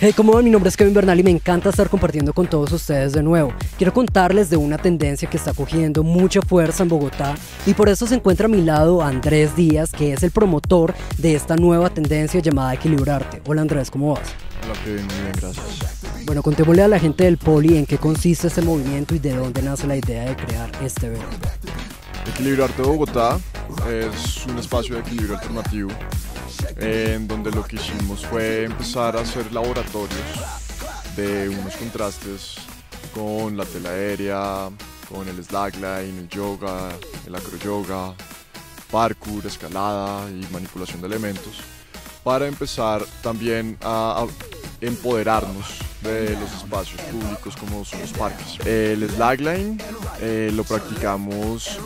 Hey, ¿cómo va? Mi nombre es Kevin Bernal y me encanta estar compartiendo con todos ustedes de nuevo. Quiero contarles de una tendencia que está cogiendo mucha fuerza en Bogotá y por eso se encuentra a mi lado Andrés Díaz, que es el promotor de esta nueva tendencia llamada Equilibrarte. Hola Andrés, ¿cómo vas? Hola Kevin, muy bien, gracias. Bueno, contémosle a la gente del Poli en qué consiste este movimiento y de dónde nace la idea de crear este evento. Equilibrarte Bogotá es un espacio de equilibrio alternativo en donde lo que hicimos fue empezar a hacer laboratorios de unos contrastes con la tela aérea, con el slackline, el yoga, el acroyoga, parkour, escalada y manipulación de elementos, para empezar también a, empoderarnos de los espacios públicos como son los parques. El slackline eh, lo practicamos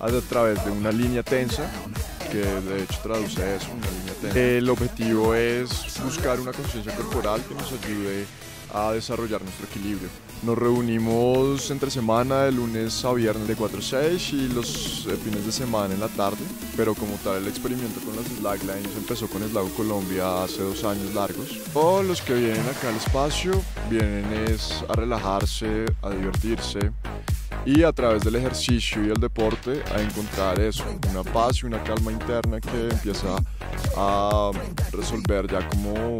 a través de una línea tensa que de hecho traduce eso. El objetivo es buscar una conciencia corporal que nos ayude a desarrollar nuestro equilibrio. Nos reunimos entre semana de lunes a viernes de 4 a 6 y los eh, fines de semana en la tarde, pero como tal el experimento con las slacklines empezó con Slago Colombia hace dos años largos. Todos los que vienen acá al espacio vienen es a relajarse, a divertirse, y a través del ejercicio y el deporte a encontrar eso, una paz y una calma interna que empieza a resolver ya como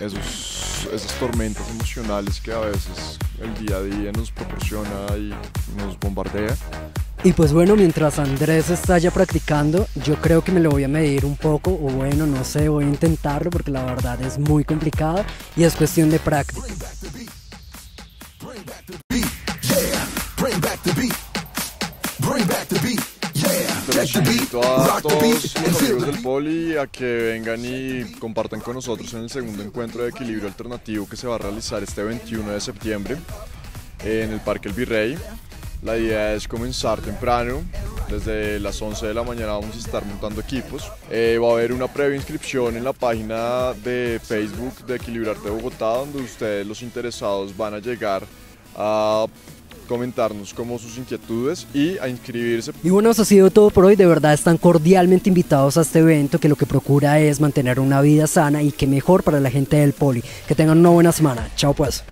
esos, esas tormentas emocionales que a veces el día a día nos proporciona y nos bombardea. Y pues bueno, mientras Andrés está ya practicando, yo creo que me lo voy a medir un poco, o bueno, no sé, voy a intentarlo porque la verdad es muy complicado y es cuestión de práctica. Los invito a todos los amigos del Poli a que vengan y compartan con nosotros en el segundo encuentro de equilibrio alternativo que se va a realizar este 21 de septiembre en el Parque El Virrey. La idea es comenzar temprano, desde las 11 de la mañana vamos a estar montando equipos. Eh, va a haber una previa inscripción en la página de Facebook de Equilibrarte Bogotá, donde ustedes los interesados van a llegar a comentarnos como sus inquietudes y a inscribirse. Y bueno, eso ha sido todo por hoy. De verdad están cordialmente invitados a este evento que lo que procura es mantener una vida sana y que mejor para la gente del Poli. Que tengan una buena semana. Chao pues.